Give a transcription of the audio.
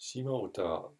島唄